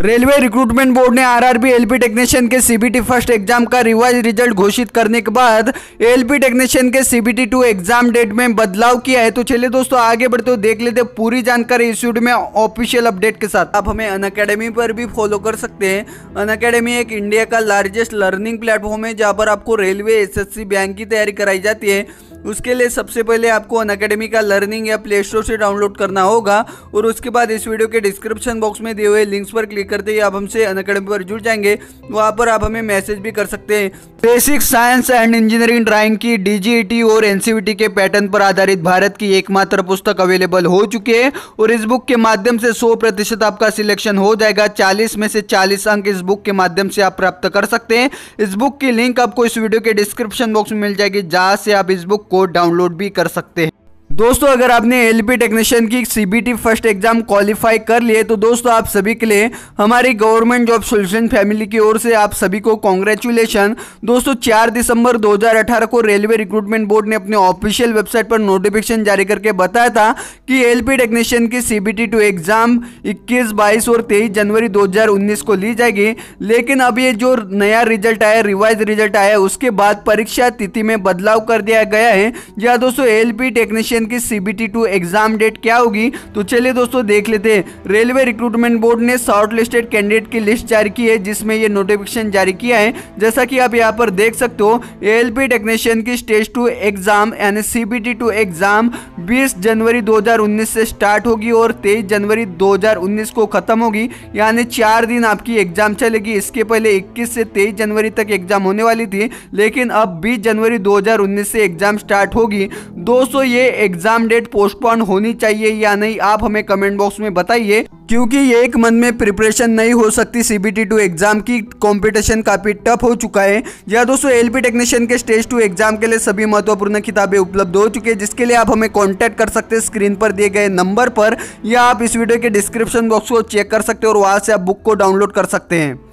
Railway recruitment board ने RRB LP technician के CBT first exam का रिवाइज रिज़ल्ट घोषित करने के बाद एलपी टेक्नीशियन के सीबीटी टू एग्ज़ाम डेट में बदलाव किया है। तो चलिए दोस्तों, आगे बढ़ते हो देख लेते पूरी जानकारी इस वीडियो में ऑफिशियल अपडेट के साथ। आप हमें अनअकेडमी पर भी फॉलो कर सकते हैं। अन एक इंडिया का लार्जेस्ट लर्निंग प्लेटफॉर्म है, जहाँ पर आपको रेलवे एसएससी बैंक की तैयारी कराई जाती है। उसके लिए सबसे पहले आपको अन अकेडमी का लर्निंग या प्ले स्टोर से डाउनलोड करना होगा और उसके बाद इस वीडियो के डिस्क्रिप्शन बॉक्स में दिए हुए लिंक्स पर क्लिक करते ही आप हमसे अन अकेडमी पर जुड़ जाएँगे। वहाँ पर आप हमें मैसेज भी कर सकते हैं। Basic science and engineering drawing की डीजीटी और एनसीवीटी के पैटर्न पर आधारित भारत की एकमात्र पुस्तक अवेलेबल हो चुकी है और इस बुक के माध्यम से 100 प्रतिशत आपका सिलेक्शन हो जाएगा। 40 में से 40 अंक इस बुक के माध्यम से आप प्राप्त कर सकते हैं। इस बुक की लिंक आपको इस वीडियो के डिस्क्रिप्शन बॉक्स में मिल जाएगी, जहाँ से आप इस बुक को डाउनलोड भी कर सकते हैं। दोस्तों, अगर आपने एलपी टेक्नीशियन की सीबीटी फ़र्स्ट एग्ज़ाम क्वालिफाई कर लिए तो दोस्तों, आप सभी के लिए हमारी गवर्नमेंट जॉब सोल्यूशन फैमिली की ओर से आप सभी को कॉन्ग्रेचुलेशन दोस्तों 4 दिसंबर 2018 को रेलवे रिक्रूटमेंट बोर्ड ने अपने ऑफिशियल वेबसाइट पर नोटिफिकेशन जारी करके बताया था कि एलपी टेक्नीशियन की सीबीटी टू एग्ज़ाम इक्कीस, बाईस और तेईस जनवरी दो हज़ार उन्नीस को ली जाएगी। लेकिन अब ये जो नया रिज़ल्ट आया रिवाइज रिज़ल्ट आया, उसके बाद परीक्षा तिथि में बदलाव कर दिया गया है। जहाँ दोस्तों एल टेक्नीशियन की सीबीटी टू एग्ज़ाम डेट क्या होगी? तो चलिए दोस्तों, देख लेते हैं। रेलवे रिक्रूटमेंट बोर्ड ने शॉर्ट लिस्टेड कैंडिडेट की लिस्ट जारी की है, जिसमें ये नोटिफिकेशन जारी किया है। जैसा कि आप यहाँ पर देख सकते हो एएलपी टेक्नीशियन की स्टेज टू एग्ज़ाम यानी सीबीटी टू एग्ज़ाम 20 जनवरी 2019 से स्टार्ट होगी और 23 जनवरी 2019 को खत्म होगी। यानी चार दिन आपकी एग्ज़ाम चलेगी। इसके पहले 21 से 23 जनवरी तक एग्ज़ाम होने वाली थी, लेकिन अब 20 जनवरी 2019 से एग्ज़ाम स्टार्ट होगी। दोस्तों, ये एग्ज़ाम डेट पोस्टपोन होनी चाहिए या नहीं, आप हमें कमेंट बॉक्स में बताइए, क्योंकि एक मंथ में प्रिपरेशन नहीं हो सकती सीबीटी टू एग्ज़ाम की। कंपटीशन काफ़ी टफ हो चुका है। या दोस्तों एलपी टेक्नीशियन के स्टेज टू एग्ज़ाम के लिए सभी महत्वपूर्ण किताबें उपलब्ध हो चुकी है, जिसके लिए आप हमें कॉन्टैक्ट कर सकते हैं स्क्रीन पर दिए गए नंबर पर, या आप इस वीडियो के डिस्क्रिप्शन बॉक्स को चेक कर सकते हैं और वहाँ से आप बुक को डाउनलोड कर सकते हैं।